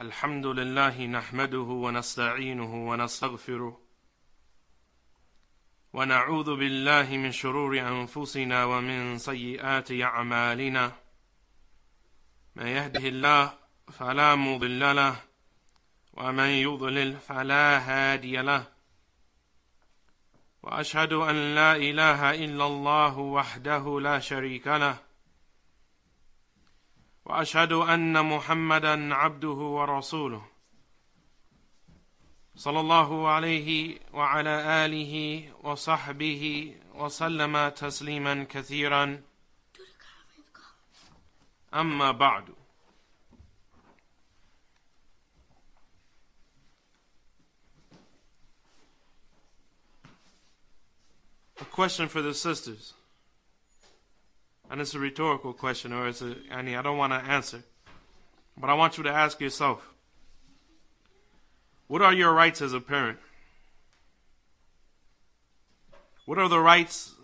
الحمد لله نحمده ونستعينه ونستغفره ونعوذ بالله من شرور أنفسنا ومن سيئات أعمالنا. من يهده الله فلا مضل له ومن يضلل فلا هادي له. وأشهد أن لا إله إلا الله وحده لا شريك له. وأشهد أن محمدا عبده ورسوله. صلى الله عليه وعلى آله وصحبه وسلم تسليما كثيرا. أما بعد. A question for the sisters. And it's a rhetorical question, or it's a, I mean, I don't want to answer. But I want you to ask yourself what are your rights as a parent? What are the rights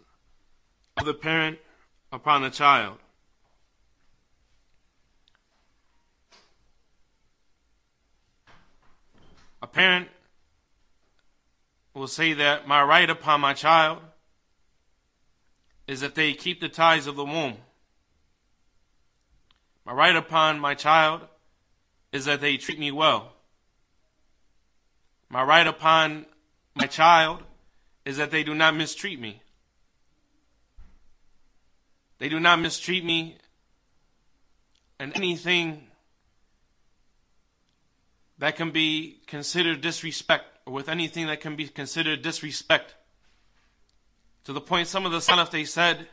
of the parent upon the child? A parent will say that my right upon my child is that they keep the ties of the womb. My right upon my child is that they treat me well. My right upon my child is that they do not mistreat me. They do not mistreat me in anything that can be considered disrespect, or with anything that can be considered disrespect. To the point some of the Salaf they said,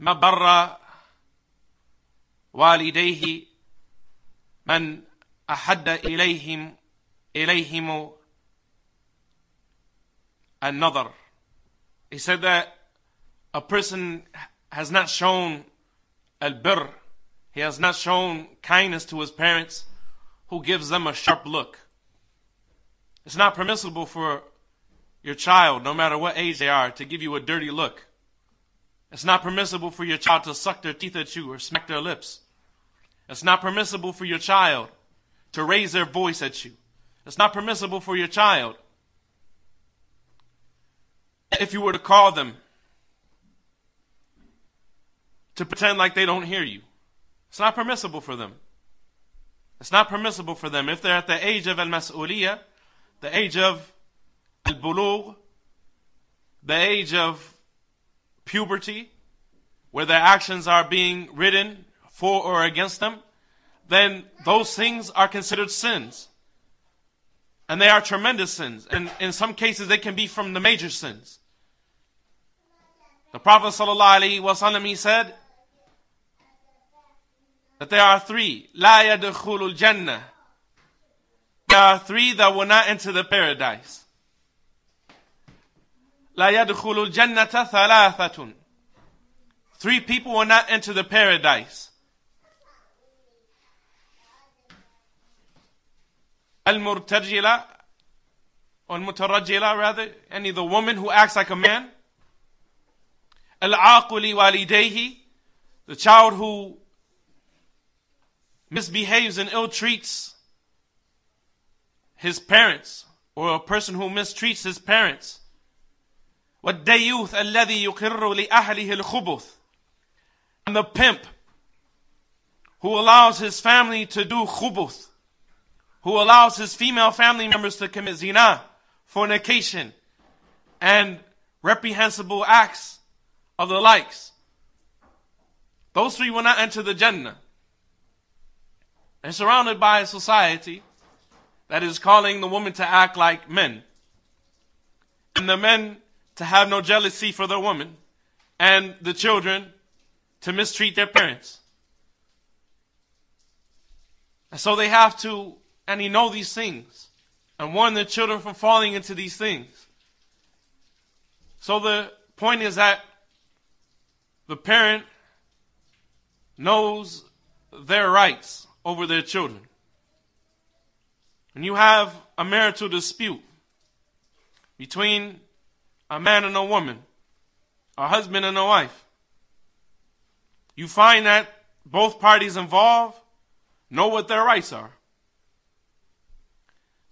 ما بر والديه من أحد إليهم إليهم النظر. He said that a person has not shown al-bir, he has not shown kindness to his parents who gives them a sharp look. It's not permissible for your child, no matter what age they are, to give you a dirty look. It's not permissible for your child to suck their teeth at you or smack their lips. It's not permissible for your child to raise their voice at you. It's not permissible for your child if you were to call them to pretend like they don't hear you. It's not permissible for them. It's not permissible for them if they're at the age of al-mas'uliyah, the age of al-bulugh, the age of puberty, where their actions are being written for or against them, then those things are considered sins. And they are tremendous sins. And in some cases, they can be from the major sins. The Prophet ﷺ, he said that there are three. لا يدخل الجنة. There are three that will not enter the paradise. Three people will not enter the paradise. Al-Murtajila, or Mutarajila rather, any the woman who acts like a man. Al-Aquli the child who misbehaves and ill treats his parents, or a person who mistreats his parents. والديوث الذي يقر لأهله الخبث and the pimp who allows his family to do khubuth, who allows his female family members to commit zina, fornication, and reprehensible acts of the likes. Those three will not enter the Jannah. And surrounded by a society that is calling the woman to act like men. And the men to have no jealousy for the woman. And the children to mistreat their parents. And so they have to, and he know these things, and warn their children from falling into these things. So the point is that the parent knows their rights over their children. And you have a marital dispute between a man and a woman, a husband and a wife. You find that both parties involved know what their rights are.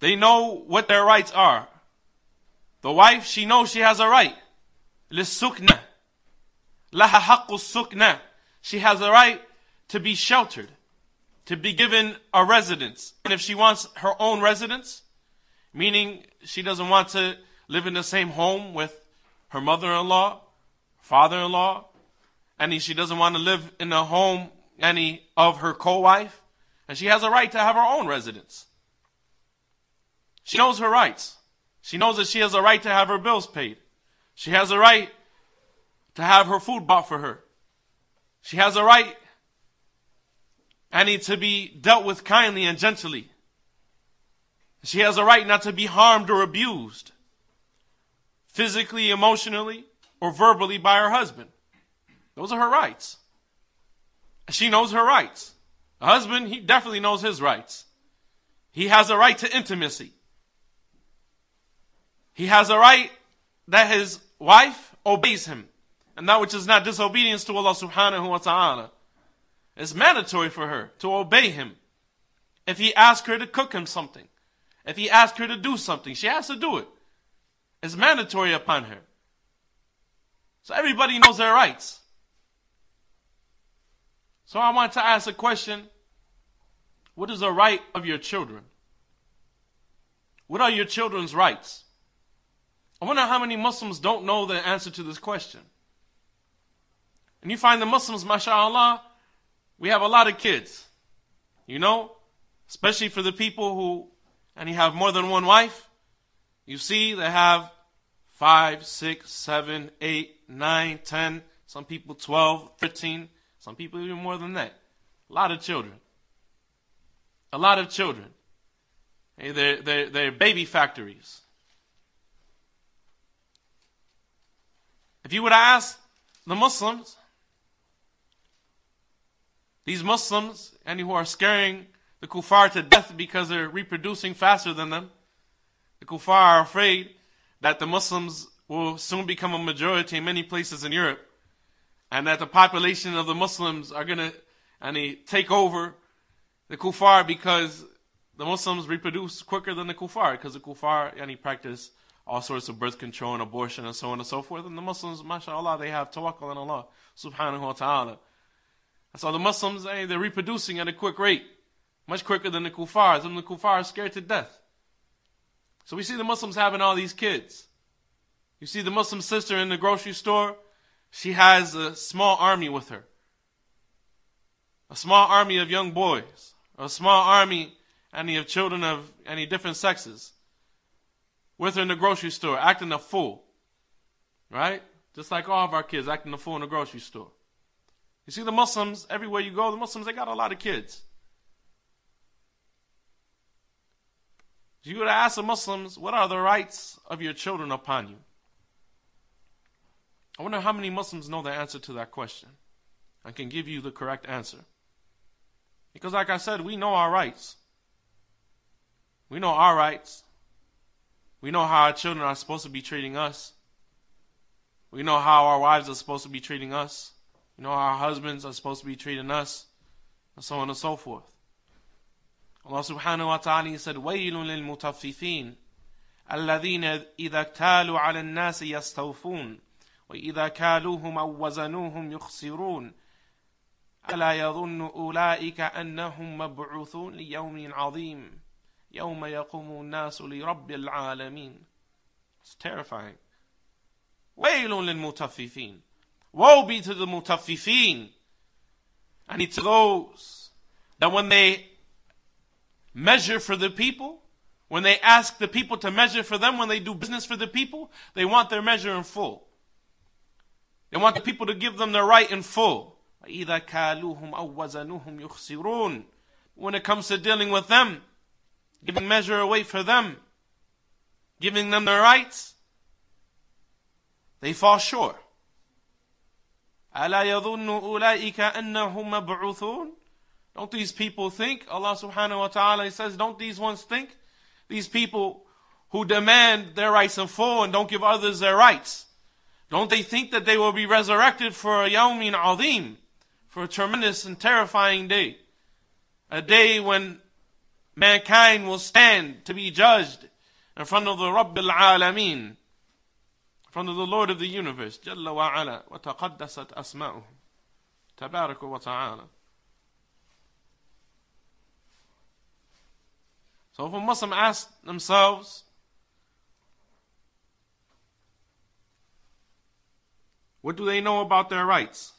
They know what their rights are. The wife, she knows she has a right. للسكنة. لها حق السكنة. She has a right to be sheltered, to be given a residence. And if she wants her own residence, meaning she doesn't want to live in the same home with her mother-in-law, father-in-law, and she doesn't want to live in the home any of her co-wife, and she has a right to have her own residence. She knows her rights. She knows that she has a right to have her bills paid. She has a right to have her food bought for her. She has a right and to be dealt with kindly and gently. She has a right not to be harmed or abused physically, emotionally, or verbally by her husband. Those are her rights. She knows her rights. The husband, he definitely knows his rights. He has a right to intimacy. He has a right that his wife obeys him. And that which is not disobedience to Allah subhanahu wa ta'ala. It's mandatory for her to obey him. If he asks her to cook him something, if he asks her to do something, she has to do it. It's mandatory upon her. So everybody knows their rights. So I want to ask a question. What is the right of your children? What are your children's rights? I wonder how many Muslims don't know the answer to this question. And you find the Muslims, mashallah, we have a lot of kids. You know? Especially for the people who, and you have more than one wife. You see, they have five, six, seven, eight, nine, ten, some people 12, 13, some people even more than that. A lot of children. A lot of children. Hey, they're, they're, they're baby factories. If you would ask the Muslims, these Muslims, and who are scaring the kuffar to death because they're reproducing faster than them, the kuffar are afraid that the Muslims will soon become a majority in many places in Europe, and that the population of the Muslims are going to and they take over the kuffar because the Muslims reproduce quicker than the kuffar because the kuffar and he practice all sorts of birth control and abortion and so on and so forth. And the Muslims, mashallah, they have tawakkul on Allah subhanahu wa ta'ala. And so the Muslims, hey, they're reproducing at a quick rate, much quicker than the kuffar. And the kuffar are scared to death. So we see the Muslims having all these kids. You see the Muslim sister in the grocery store, she has a small army with her. A small army of young boys. A small army, any of children of any different sexes with her in the grocery store, acting a fool. Right? Just like all of our kids acting a fool in the grocery store. You see, the Muslims, everywhere you go, the Muslims, they got a lot of kids. If you were to ask the Muslims, what are the rights of your children upon you? I wonder how many Muslims know the answer to that question and can give you the correct answer. Because, like I said, we know our rights. We know our rights. We know how our children are supposed to be treating us. We know how our wives are supposed to be treating us. We know how our husbands are supposed to be treating us. And so on and so forth. Allah subhanahu wa ta'ala said, وَيْلٌ لِلْمُطَفِّفِينَ الَّذِينَ إِذَا اكْتَالُوا عَلَى النَّاسِ يَسْتَوْفُونَ وإذا كالوهم أو وزنوهم يخسرون ألا يظن أولئك أنهم مبعوثون ليوم عظيم يوم يقوم الناس لرب العالمين It's terrifying. ويل للمطففين. Woe be to the mutaffifin. And to those that when they measure for the people, when they ask the people to measure for them, when they do business for the people, they want their measure in full. They want the people to give them their right in full. وَإِذَا كَالُوهُمْ أَوْ وَزَنُوهُمْ يُخْسِرُونَ When it comes to dealing with them, giving measure away for them, giving them their rights, they fall short. أَلَا يَظُنُّ أُولَٰئِكَ أَنَّهُمْ مَبْعُوثُونَ don't these people think, Allah subhanahu wa ta'ala says, don't these ones think? These people who demand their rights in full and don't give others their rights. Don't they think that they will be resurrected for a yawmin azim, for a tremendous and terrifying day? A day when mankind will stand to be judged in front of the Rabb al-Alameen, in front of the Lord of the universe, Jalla wa wa taqaddasat asma'uhu, tabarak wa ta'ala. So if a Muslim asks themselves, what do they know about their rights?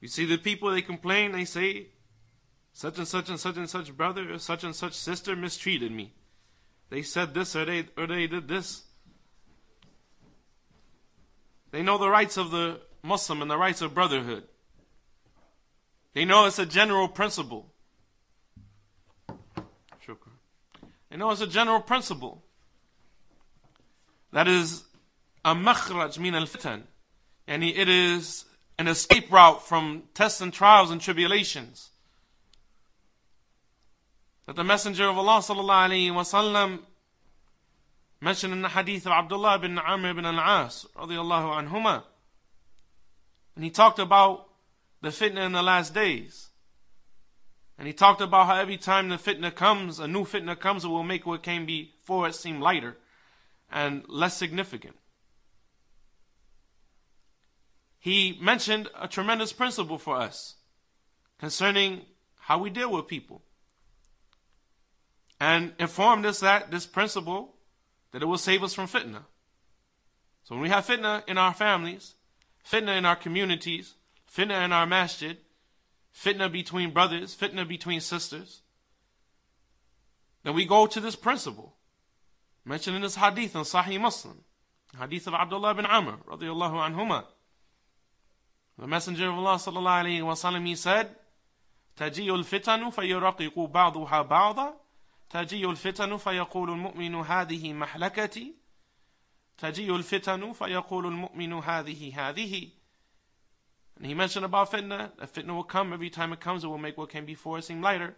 You see the people, they complain, they say, such and such and such and such brother or such and such sister mistreated me. They said this or they, or they did this. They know the rights of the Muslim and the rights of brotherhood. They know it's a general principle. They know it's a general principle. That is a makhraj min al fitan. And it is an escape route from tests and trials and tribulations. That the Messenger of Allah sallallahu wasallam mentioned in the hadith of Abdullah bin Amr ibn al-As radiallahu anhuma. And he talked about the fitna in the last days. And he talked about how every time the fitna comes, a new fitna comes, it will make what came before it seem lighter and less significant. He mentioned a tremendous principle for us concerning how we deal with people. And informed us that this principle, that it will save us from fitna. So when we have fitna in our families, fitna in our communities, fitna in our masjid, fitna between brothers, fitna between sisters, then we go to this principle mentioned in this hadith in Sahih Muslim, hadith of Abdullah bin Amr radiallahu anhuma. The Messenger of Allah sallallahu alayhi wa sallam he said, تجيء الفتن فيرقق بعضها بعضا تجيء الفتن فيقول المؤمن هذه محلكتي تجيء الفتن فيقول المؤمن هذه هذه and he mentioned about fitna, that fitna will come every time it comes, it will make what came before seem lighter.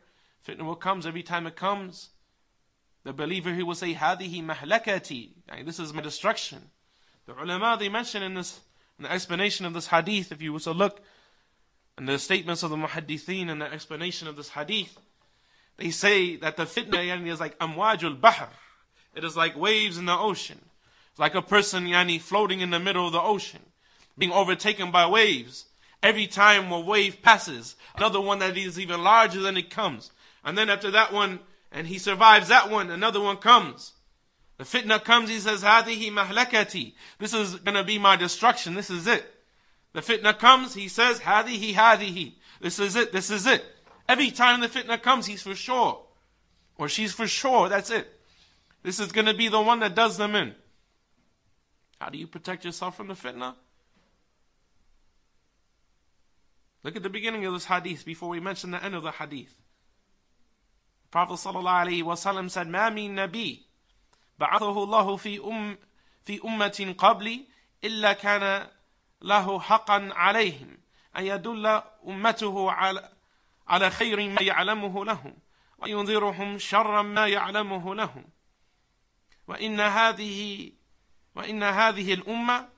Fitna will come every time it comes. The believer he will say, Hadihi mahlakati. This is my destruction. The ulama they mention in this in the explanation of this hadith, if you were to look in the statements of the muhaddithin and the explanation of this hadith, they say that the fitna yani, is like amwajul bahr. It is like waves in the ocean. It's like a person yani, floating in the middle of the ocean being overtaken by waves. Every time a wave passes, another one that is even larger than it comes. And then after that one, and he survives that one, another one comes. The fitna comes, he says, Hadihi mahlakati. This is gonna be my destruction. This is it. The fitna comes, he says, Hadihi hadihi. This is it, this is it. Every time the fitna comes, he's for sure. Or she's for sure, that's it. This is gonna be the one that does them in. How do you protect yourself from the fitna? Look at the beginning of this hadith before we mention the end of the hadith. The Prophet ﷺ said, ما من نبي بعثه الله في أم في أمة قبلي إلا كان له حقا عليهم أن يدل أمته على على خير ما يعلمه لهم وينذرهم شر ما يعلمه لهم وإن هذه وإن هذه الأمة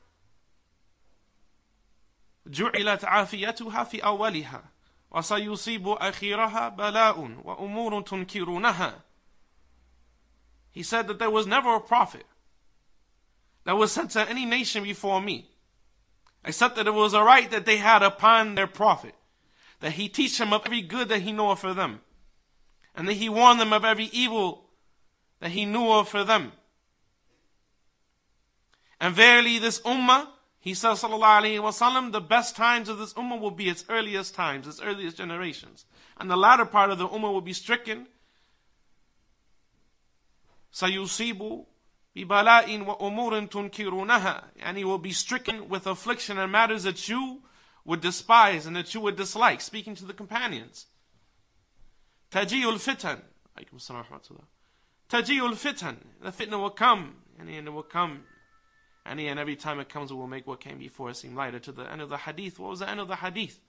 جعلت عافيتها في أولها وسيصيب أخيرها بلاء وأمور تنكرونها He said that there was never a prophet that was sent to any nation before me, except that it was a right that they had upon their prophet, that he teach them of every good that he knoweth for them, and that he warn them of every evil that he knew of for them. And verily this ummah he says, Sallallahu Alaihi Wasallam, the best times of this ummah will be its earliest times, its earliest generations. And the latter part of the ummah will be stricken. Sayusibu wa umurin tunkirunaha. And he will be stricken with affliction and matters that you would despise and that you would dislike. Speaking to the companions. Tajiyul fitan. Tajiyul fitan. The fitna will come. And it will come and every time it comes, it will make what came before seem lighter. To the end of the hadith. What was the end of the hadith?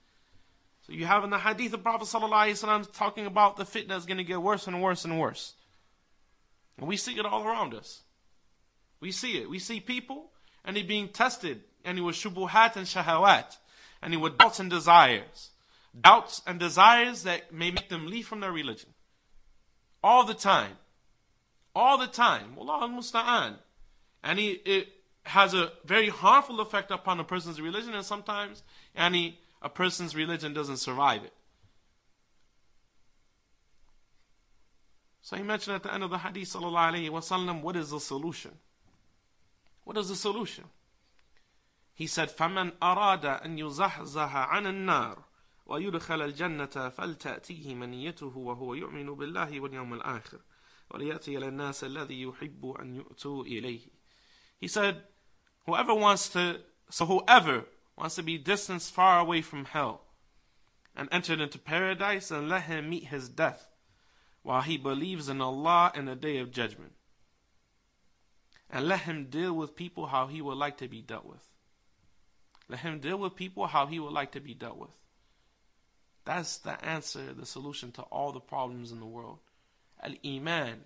So you have in the hadith of Prophet ﷺ talking about the fitna is going to get worse and worse and worse. And we see it all around us. We see it. We see people and he being tested and he was shubuhat and shahawat and he with doubts and desires. doubts and desires that may make them leave from their religion. All the time. All the time. Allah musta'an. And he, it has a very harmful effect upon a person's religion, and sometimes any, a person's religion doesn't survive it. So he mentioned at the end of the hadith, sallallahu alayhi wasallam, what is the solution? What is the solution? He said, فَمَنْ أَرَادَ أَنْ يُزَحْزَحَ عَنِ النَّارِ ويدخل الجنة فلتأتيه منيته وهو يؤمن بالله واليوم الآخر وليأتي إلى الناس الذي يحب أن يؤتوا إليه He said, whoever wants to, so whoever wants to be distanced far away from hell and entered into paradise and let him meet his death while he believes in Allah in the day of judgment. And let him deal with people how he would like to be dealt with. Let him deal with people how he would like to be dealt with. That's the answer, the solution to all the problems in the world. Al Iman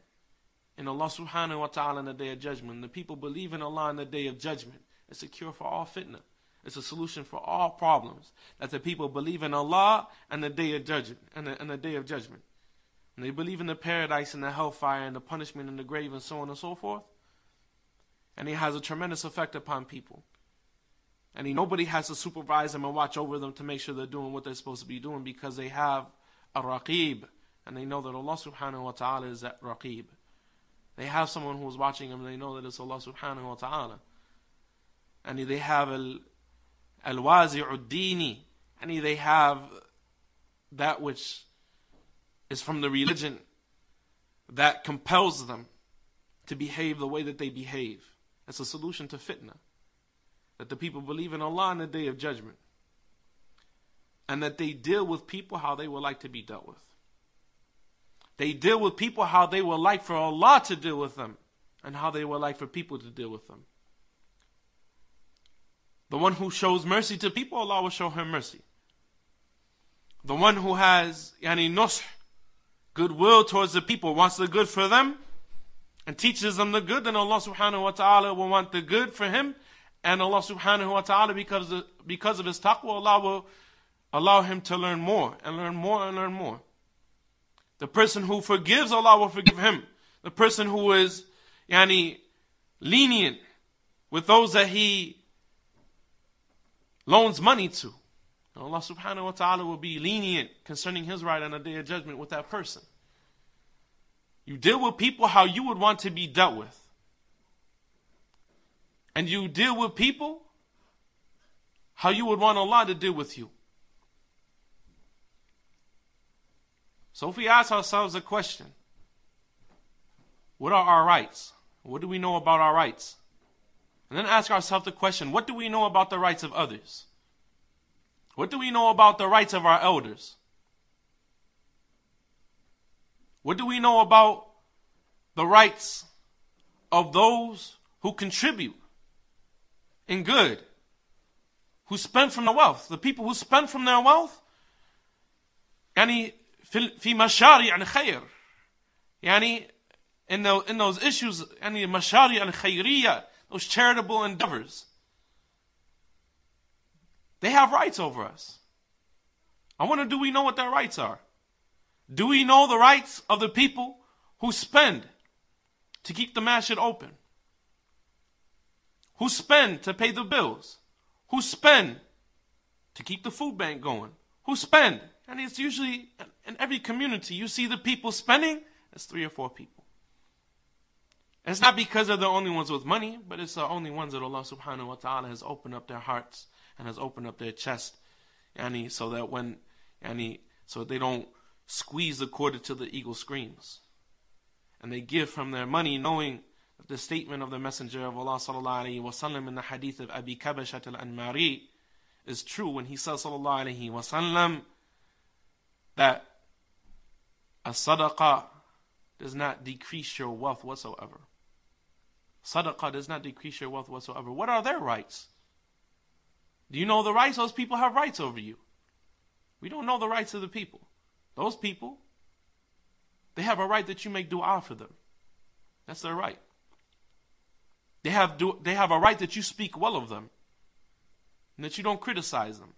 in Allah subhanahu wa ta'ala in the day of judgment. The people believe in Allah in the day of judgment. It's a cure for all fitna. It's a solution for all problems. That the people believe in Allah and the day of judgment and the, and the day of judgment. And they believe in the paradise and the hellfire and the punishment in the grave and so on and so forth. And it has a tremendous effect upon people. And he, nobody has to supervise them and watch over them to make sure they're doing what they're supposed to be doing because they have a raqib. And they know that Allah subhanahu wa ta'ala is that raqib. They have someone who's watching them. They know that it's Allah subhanahu wa ta'ala. And they have al wazi'ud And they have that which is from the religion that compels them to behave the way that they behave. It's a solution to fitna that the people believe in Allah in the day of judgment. And that they deal with people how they would like to be dealt with. They deal with people how they would like for Allah to deal with them and how they would like for people to deal with them. The one who shows mercy to people, Allah will show him mercy. The one who has yani nush, goodwill towards the people, wants the good for them, and teaches them the good, then Allah subhanahu wa ta'ala will want the good for him and Allah subhanahu wa ta'ala, because of, because of his taqwa, Allah will allow him to learn more and learn more and learn more. The person who forgives, Allah will forgive him. The person who is yani, lenient with those that he loans money to, Allah subhanahu wa ta'ala will be lenient concerning his right on the day of judgment with that person. You deal with people how you would want to be dealt with and you deal with people how you would want Allah to deal with you. So if we ask ourselves a question, what are our rights? What do we know about our rights? And then ask ourselves the question, what do we know about the rights of others? What do we know about the rights of our elders? What do we know about the rights of those who contribute in good, who spend from their wealth, the people who spend from their wealth? Any? في مشاريع الخير يعني in, the, in those issues يعني مشاريع الخيرية those charitable endeavors they have rights over us I wonder do we know what their rights are do we know the rights of the people who spend to keep the masjid open who spend to pay the bills, who spend to keep the food bank going, who spend. and it's usually in every community, you see the people spending, it's three or four people. And it's not because they're the only ones with money, but it's the only ones that Allah subhanahu wa ta'ala has opened up their hearts and has opened up their chest. Yani, so that when, yani, so they don't squeeze the quarter till the eagle screams. And they give from their money knowing that the statement of the Messenger of Allah sallallahu alaihi wasallam in the hadith of Abi Kabashat al-Anmari is true when he says sallallahu alaihi wasallam that a sadaqah does not decrease your wealth whatsoever. Sadaqah does not decrease your wealth whatsoever. What are their rights? Do you know the rights? Those people have rights over you. We don't know the rights of the people. Those people, they have a right that you make dua for them. That's their right. They have, do, they have a right that you speak well of them and that you don't criticize them.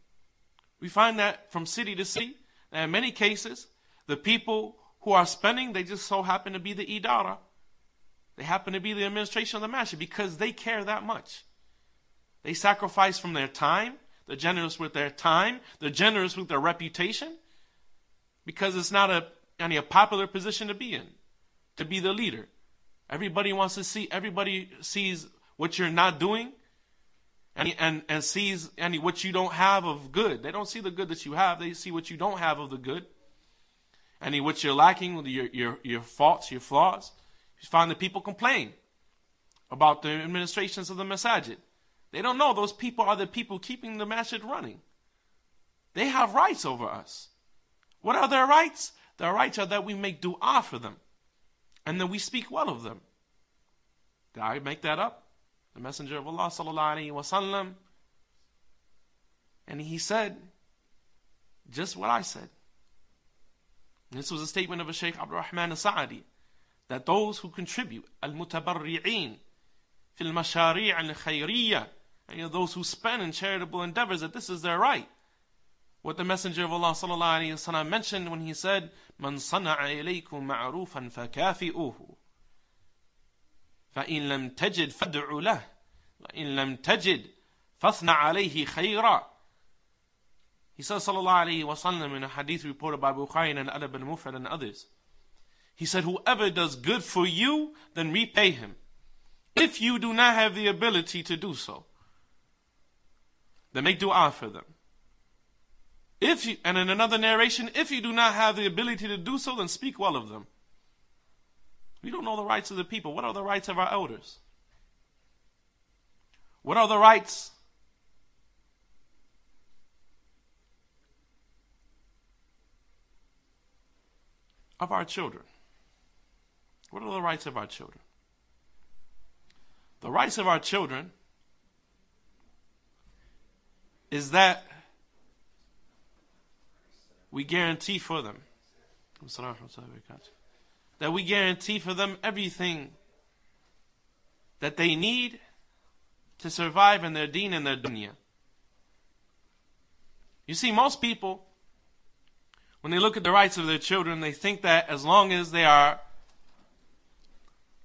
We find that from city to city, and in many cases, the people who are spending, they just so happen to be the idara. They happen to be the administration of the masjid because they care that much. They sacrifice from their time, they're generous with their time, they're generous with their reputation, because it's not a, any a popular position to be in, to be the leader. Everybody wants to see, everybody sees what you're not doing and, and, and sees any what you don't have of good. They don't see the good that you have, they see what you don't have of the good. And what you're lacking, your, your, your faults, your flaws. You find that people complain about the administrations of the masajid. They don't know those people are the people keeping the masjid running. They have rights over us. What are their rights? Their rights are that we make dua for them and that we speak well of them. Did I make that up? The Messenger of Allah sallallahu wasallam, and he said just what I said. This was a statement of a Shaykh Abdul Rahman al-Sa'adi that those who contribute al-mutabarri'in fil mashari' al-khayriyah and those who spend in charitable endeavors that this is their right. What the Messenger of Allah sallallahu mentioned when he said, "Man sana'a ilaykum ma'rufan fakafi'uhu, فإن لم تجد فادع له وإن لم تجد فاصنع عليه خيرا." He says, sallallahu alaihi wasallam, in a hadith reported by Bukhari and Adab al-Mufrad and others. He said, "Whoever does good for you, then repay him. If you do not have the ability to do so, then make dua for them." If you, and in another narration, if you do not have the ability to do so, then speak well of them. We don't know the rights of the people. What are the rights of our elders? What are the rights of our children? What are the rights of our children? The rights of our children is that we guarantee for them that we guarantee for them everything that they need to survive in their deen and their dunya. You see, most people, when they look at the rights of their children, they think that as long as they are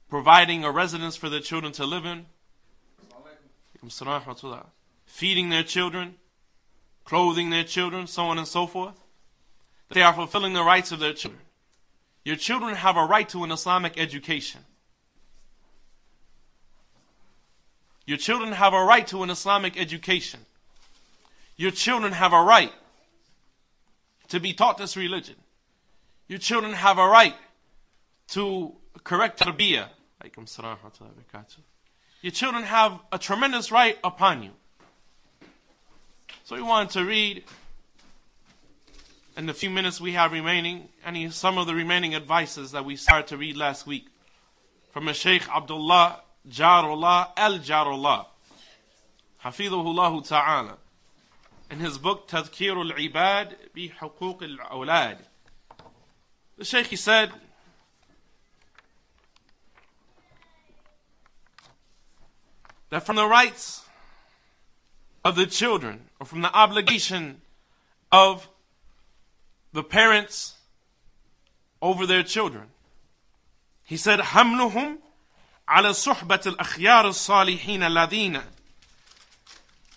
providing a residence for their children to live in, feeding their children, clothing their children, so on and so forth, they are fulfilling the rights of their children. Your children have a right to an Islamic education. Your children have a right to an Islamic education. Your children have a right to be taught this religion. Your children have a right to correct tarbiyah. Your children have a tremendous right upon you. So we wanted to read in the few minutes we have remaining, any some of the remaining advices that we started to read last week from a Sheikh Abdullah Jarullah Al Jarullah, Hafidhullah Ta'ala, in his book Tadhkir al Ibad bi Huquq al Awlad. The Sheikh he said, that from the rights of the children, or from the obligation of the parents over their children. He said, حملهم على صحبة الأخيار الصالحين الذين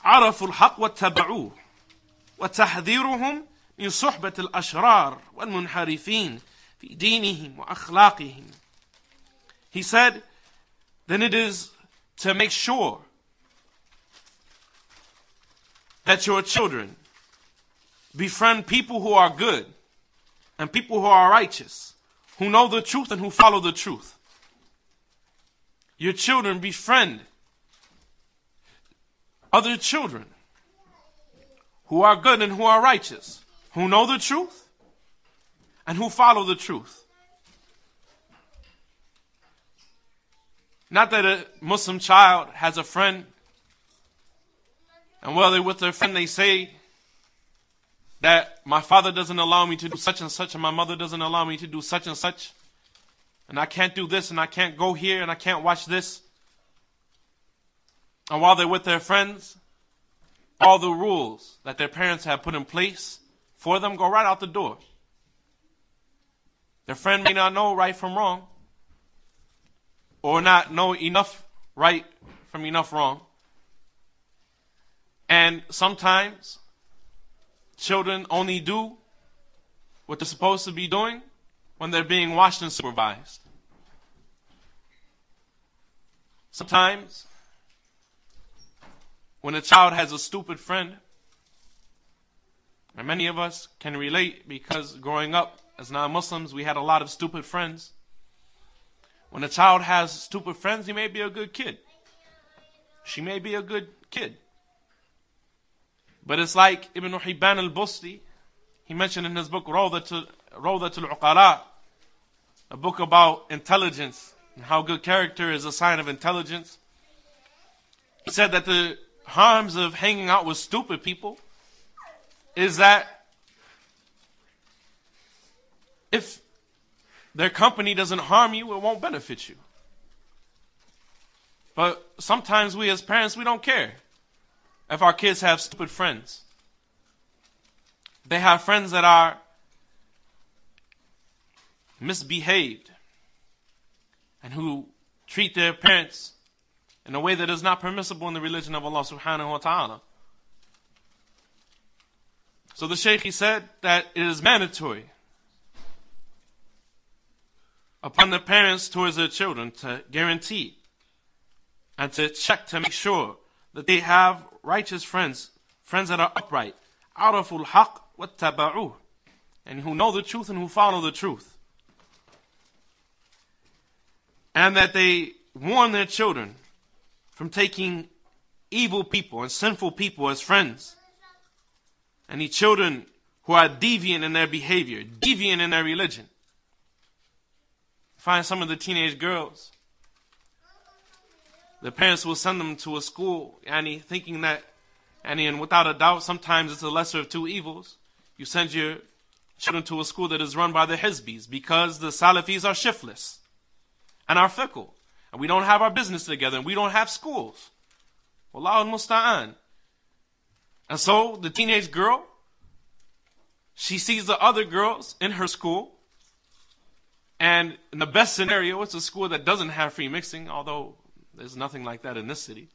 عرفوا الحق واتبعوه وتحذيرهم من صحبة الأشرار والمنحرفين في دينهم وأخلاقهم. He said, then it is to make sure that your children Befriend people who are good and people who are righteous, who know the truth and who follow the truth. Your children befriend other children who are good and who are righteous, who know the truth and who follow the truth. Not that a Muslim child has a friend, and while they're with their friend, they say, that my father doesn't allow me to do such and such, and my mother doesn't allow me to do such and such, and I can't do this, and I can't go here, and I can't watch this. And while they're with their friends, all the rules that their parents have put in place for them go right out the door. Their friend may not know right from wrong, or not know enough right from enough wrong. And sometimes children only do what they're supposed to be doing when they're being watched and supervised. Sometimes, when a child has a stupid friend, and many of us can relate because growing up as non Muslims, we had a lot of stupid friends. When a child has stupid friends, he may be a good kid. She may be a good kid. But it's like Ibn Hibban al Busti, he mentioned in his book Rawdat al Uqala, a book about intelligence and how good character is a sign of intelligence. He said that the harms of hanging out with stupid people is that if their company doesn't harm you, it won't benefit you. But sometimes we as parents, we don't care if our kids have stupid friends. They have friends that are misbehaved and who treat their parents in a way that is not permissible in the religion of Allah subhanahu wa ta'ala. So the Shaykh he said that it is mandatory upon the parents towards their children to guarantee and to check to make sure that they have righteous friends, friends that are upright, araful haq wattaba'uh, and who know the truth and who follow the truth. And that they warn their children from taking evil people and sinful people as friends. Any children who are deviant in their behavior, deviant in their religion. Find some of the teenage girls. The parents will send them to a school, Annie, thinking that, Annie, and without a doubt, sometimes it's the lesser of two evils. You send your children to a school that is run by the Hizbis because the Salafis are shiftless and are fickle. And we don't have our business together and we don't have schools. Wallahu musta'an. And so the teenage girl, she sees the other girls in her school and in the best scenario, it's a school that doesn't have free mixing, although there's nothing like that in this city.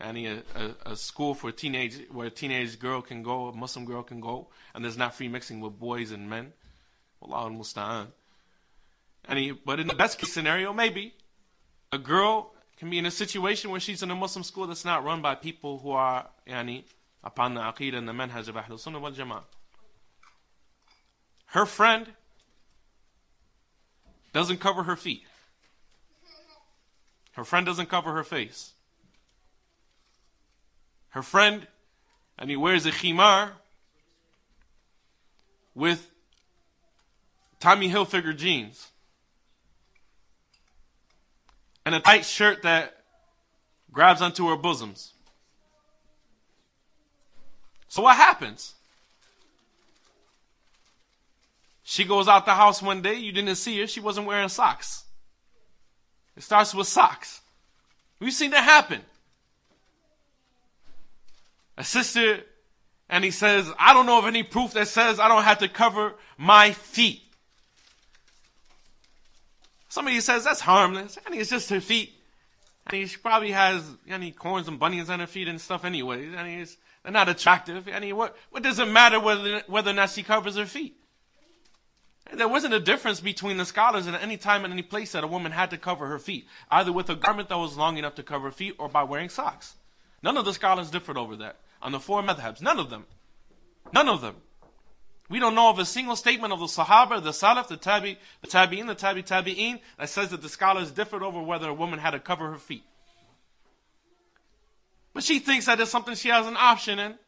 Any a, a, a, school for teenage where a teenage girl can go, a Muslim girl can go, and there's not free mixing with boys and men. Wallahu musta'an. Any, but in the best case scenario, maybe a girl can be in a situation where she's in a Muslim school that's not run by people who are yani, upon the aqidah and the manhaj of Ahlul Sunnah wal Jama'ah. Her friend doesn't cover her feet. Her friend doesn't cover her face. Her friend, and he wears a khimar with Tommy Hilfiger jeans and a tight shirt that grabs onto her bosoms. So what happens? She goes out the house one day, you didn't see her, she wasn't wearing socks. It starts with socks. We've seen that happen. A sister, and he says, I don't know of any proof that says I don't have to cover my feet. Somebody says that's harmless, I and it's just her feet. I And she probably has any corns and bunions on her feet and stuff anyway. And they're not attractive. And what, what does it matter whether, whether or not she covers her feet? There wasn't a difference between the scholars at any time and any place that a woman had to cover her feet, either with a garment that was long enough to cover her feet or by wearing socks. None of the scholars differed over that. On the four madhabs, none of them. None of them. We don't know of a single statement of the Sahaba, the Salaf, the Tabi, the Tabi'in, the Tabi Tabi'in that says that the scholars differed over whether a woman had to cover her feet. But she thinks that it's something she has an option in.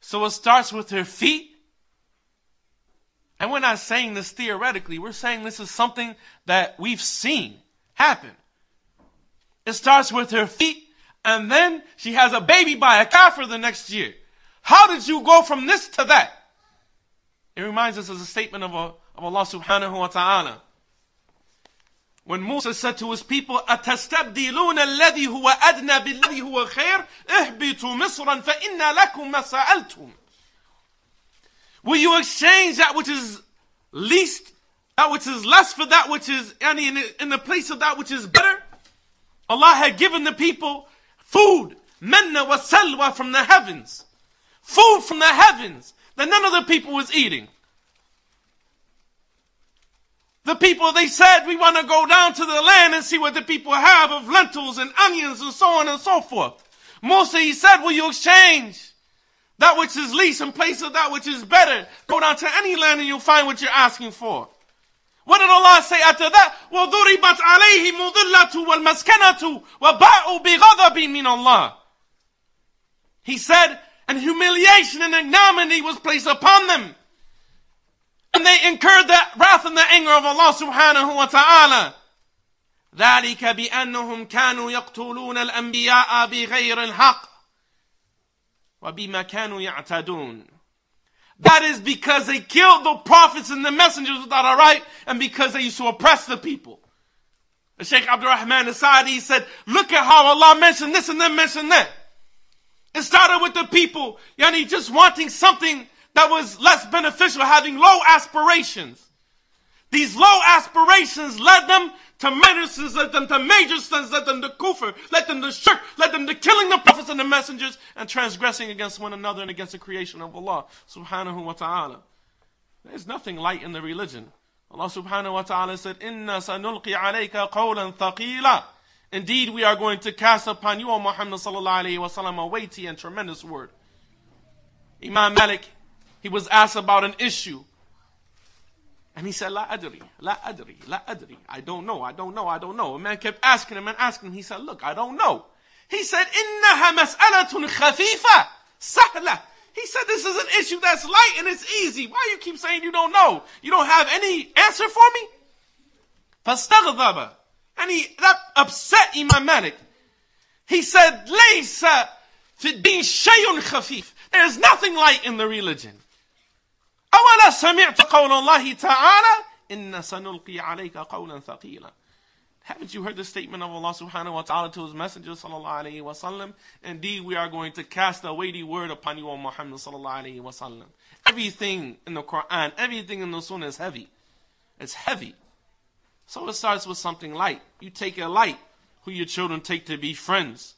So it starts with her feet and we're not saying this theoretically, we're saying this is something that we've seen happen. It starts with her feet, and then she has a baby by a kafir the next year. How did you go from this to that? It reminds us of a statement of, a, of Allah subhanahu wa ta'ala. when Musa said to his people, أَتَسْتَبْدِلُونَ الَّذِي هُوَ أَدْنَى بِالَّذِي هُوَ خَيْرٌ اهْبِطُوا مِصْرًا فَإِنَّ لَكُمْ مَا سَأَلْتُمْ Will you exchange that which is least, that which is less for that which is, the, in the place of that which is better? Allah had given the people food, manna wa salwa from the heavens. Food from the heavens that none of the people was eating. The people, they said, we want to go down to the land and see what the people have of lentils and onions and so on and so forth. Musa, he said, will you exchange that which is least in place of that which is better? Go down to any land and you'll find what you're asking for. What did Allah say after that? وَضُرِبَتْ عَلَيْهِمُ الظِّلَّةُ وَالْمَسْكَنَةُ وَبَاءُوا بِغَضَبٍ مِّنَ اللَّهِ He said, and humiliation and ignominy was placed upon them. And they incurred the wrath and the anger of Allah subhanahu wa ta'ala. ذلك بأنهم كانوا يقتلون الأنبياء بغير الحق وبما كانوا يعتدون That is because they killed the prophets and the messengers without a right and because they used to oppress the people. The Sheikh Abdul Rahman Asadi said, look at how Allah mentioned this and then mentioned that. It started with the people, yani just wanting something that was less beneficial, having low aspirations. These low aspirations led them to minor sins, led them to major sins, led them to kufr, let them to shirk, let them to killing the prophets and the messengers and transgressing against one another and against the creation of Allah subhanahu wa ta'ala. There's nothing light in the religion. Allah subhanahu wa ta'ala said, Inna sanulqi alayka qawlan thaqila. Indeed, we are going to cast upon you, O Muhammad sallallahu alayhi wa sallam, a weighty and tremendous word. Imam Malik, he was asked about an issue. And he said, La adri, la adri, la adri. I don't know, I don't know, I don't know. A man kept asking him and asking him. He said, Look, I don't know. He said, Innaha mas'alatun khafifa, sahla. He said, This is an issue that's light and it's easy. Why you keep saying you don't know? You don't have any answer for me? فاستغضب. And he, that upset Imam Malik. He said, Laysa fi din shayun khafif. There's nothing light in the religion. أولا سمعت قول الله تعالى إن سنلقي عليك قولا ثقيلا Haven't you heard the statement of Allah subhanahu wa ta'ala to his messenger sallallahu alayhi wa sallam? Indeed, we are going to cast a weighty word upon you, O Muhammad sallallahu alayhi wa sallam. Everything in the Quran, everything in the Sunnah is heavy. It's heavy. So it starts with something light. You take it light, who your children take to be friends.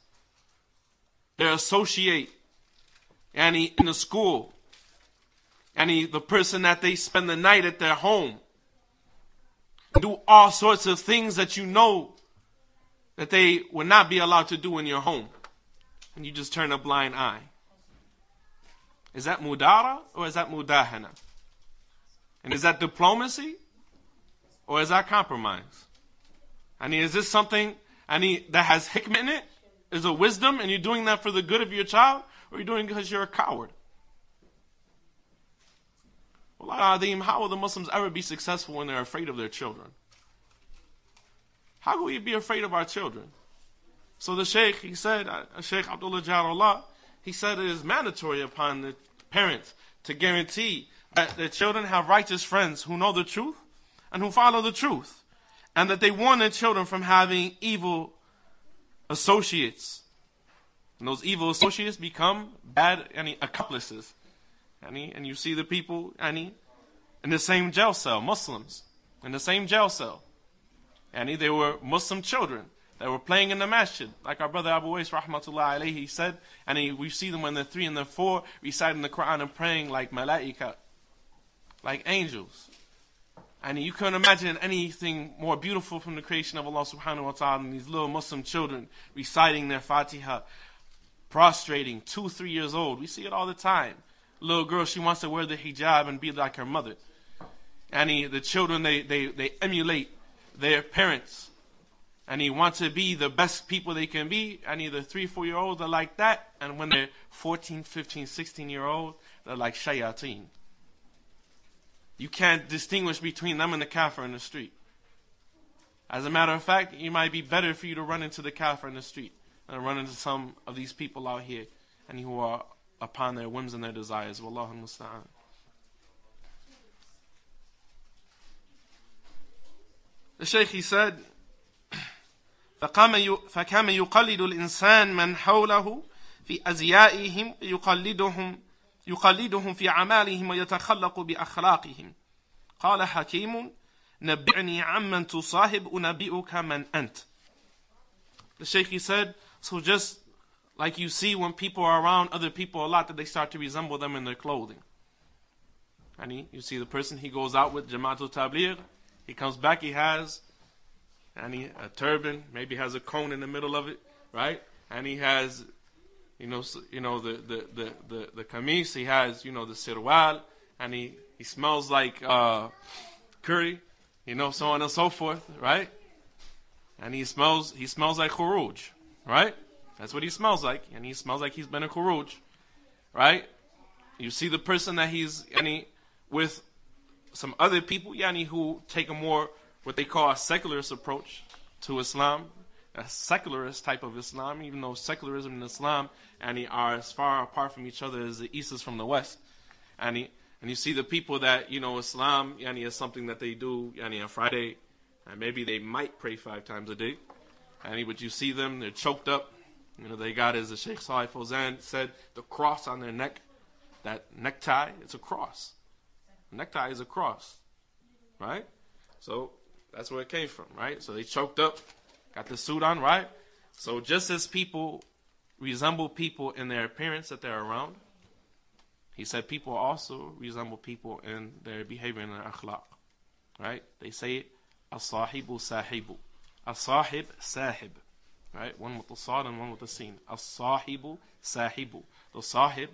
They associate. And in the school, any the person that they spend the night at their home. Do all sorts of things that you know that they would not be allowed to do in your home. And you just turn a blind eye. Is that mudara or is that mudahana? And is that diplomacy or is that compromise? I mean is this something I mean that has hikmah in it? Is a wisdom and you're doing that for the good of your child or you're doing it because you're a coward how will the Muslims ever be successful when they're afraid of their children? How can we be afraid of our children? So the Sheikh, he said, uh, Sheikh Abdullah Jarullah, he said it is mandatory upon the parents to guarantee that their children have righteous friends who know the truth and who follow the truth. And that they warn their children from having evil associates. And those evil associates become bad any accomplices. Any, and you see the people any, in the same jail cell, Muslims, in the same jail cell. Any, they were Muslim children that were playing in the masjid. Like our brother Abu Wais, rahmatullah alayhi, said, and he, we see them when they're three and they're four, reciting the Quran and praying like malaika, like angels. And you couldn't imagine anything more beautiful from the creation of Allah subhanahu wa ta'ala than these little Muslim children reciting their Fatiha, prostrating, two, three years old. We see it all the time little girl, she wants to wear the hijab and be like her mother. And he, the children, they, they, they emulate their parents. And he wants to be the best people they can be. And either three, four year olds are like that. And when they're 14, 15, 16 year old, they're like shayateen. You can't distinguish between them and the kafir in the street. As a matter of fact, it might be better for you to run into the kafir in the street than run into some of these people out here and who are upon their whims and their desires. Wallahu musta'an. The Shaykh he said, فكما يقلد الإنسان من حوله في أزيائهم يقلدهم يقلدهم في أعمالهم ويتخلق بأخلاقهم قال حكيم نبعني عمن تصاحب أنبئك من أنت The Shaykh he said, so just like you see when people are around other people a lot that they start to resemble them in their clothing. And he, you see the person he goes out with Jamaatul Tabligh, he comes back, he has and he a turban, maybe has a cone in the middle of it, right? And he has, you know, you know the the the the, the kamis. He has, you know, the sirwal, and he he smells like uh, curry, you know, so on and so forth, right? And he smells he smells like khuruj, right? That's what he smells like, and he smells like he's been a khuruj, right? You see the person that he's any with some other people, yani, who take a more what they call a secularist approach to Islam, a secularist type of Islam, even though secularism and Islam and are as far apart from each other as the East is from the West. And, and you see the people that, you know, Islam yani, is something that they do yani, on Friday, and maybe they might pray five times a day. And but you see them, they're choked up. You know, they got, as the Sheikh Salih Fawzan said, the cross on their neck. That necktie, it's a cross. necktie is a cross. Right? So that's where it came from, right? So they choked up, got the suit on, right? So just as people resemble people in their appearance that they're around, he said people also resemble people in their behavior and their akhlaq, right? They say as-sahibu sahibu. As-sahib sahib, right? One with the sad and one with the sin. As-sahibu sahibu. The sahib,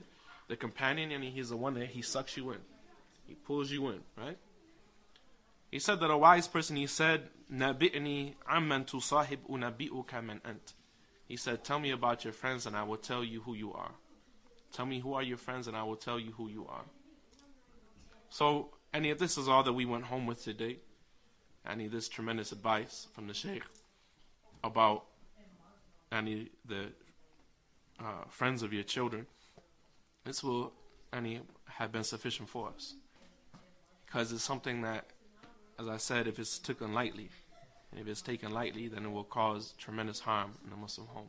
the companion, and he's the one that he sucks you in. He pulls you in, right? He said that a wise person, he said, Nabi'ni amman tusahib unabi'uka man ant. He said, Tell me about your friends and I will tell you who you are. Tell me who are your friends and I will tell you who you are. So, any of this is all that we went home with today. Any this tremendous advice from the Shaykh about any the uh, friends of your children. This will any have been sufficient for us because it's something that as I said, if it's taken lightly, and if it's taken lightly, then it will cause tremendous harm in the Muslim home.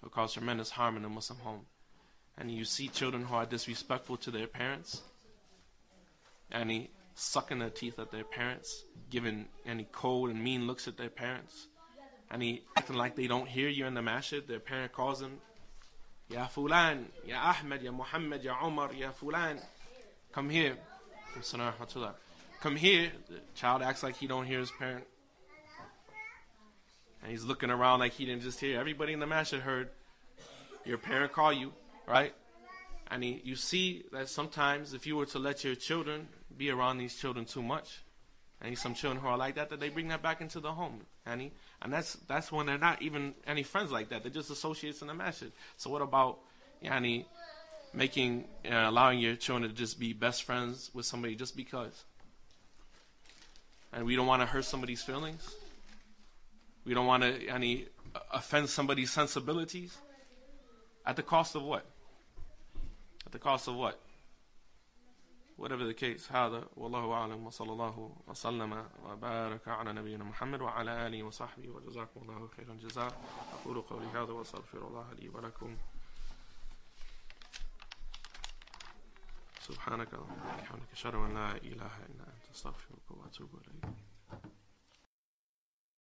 It will cause tremendous harm in the Muslim home. And you see children who are disrespectful to their parents, any sucking their teeth at their parents, giving any cold and mean looks at their parents, any acting like they don't hear you in the masjid. Their parent calls them, Ya Fulan, Ya Ahmed, Ya Muhammad, Ya Umar, Ya Fulan, come here. Come here. The child acts like he don't hear his parent. And he's looking around like he didn't just hear. Everybody in the masjid heard your parent call you, right? And he, you see that sometimes if you were to let your children be around these children too much, and some children who are like that, that they bring that back into the home, and he, and that's that's when they're not even any friends like that. They're just associates in the masjid. So what about, yani, making uh, allowing your children to just be best friends with somebody just because? and we don't want to hurt somebody's feelings. We don't want to any offend somebody's sensibilities. At the cost of what? At the cost of what? Whatever the case هذا والله أعلم. وصلى الله وسلم وبارك على نبينا محمد وعلى آله وصحبه. وجزاكم الله خير الجزاء. أقول قولي هذا وأستغفر الله لي ولكم. سبحانك اللهم وبحمدك أشهد أن لا إله إلا أنت أستغفرك وأتوب إليك.